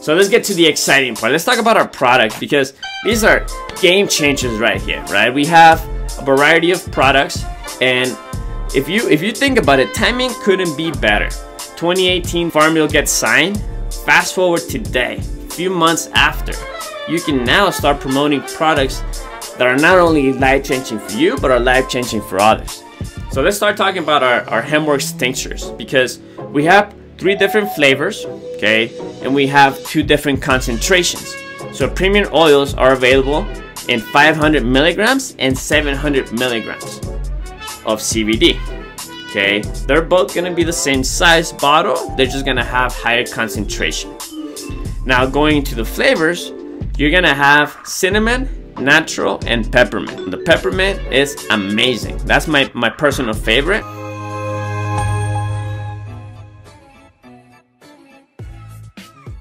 So let's get to the exciting part. Let's talk about our products because these are game changers right here, right? We have a variety of products and if you if you think about it, timing couldn't be better. 2018 Farm Bill gets signed. Fast forward today, a few months after, you can now start promoting products that are not only life changing for you, but are life changing for others. So let's start talking about our, our Hempworx tinctures because we have three different flavors, okay, and we have two different concentrations. So premium oils are available in 500 milligrams and 700 milligrams of CBD. Okay, they're both gonna be the same size bottle, they're just gonna have higher concentration. Now, going into the flavors, you're gonna have cinnamon, natural, and peppermint. The peppermint is amazing. That's my, my personal favorite